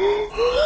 Oh!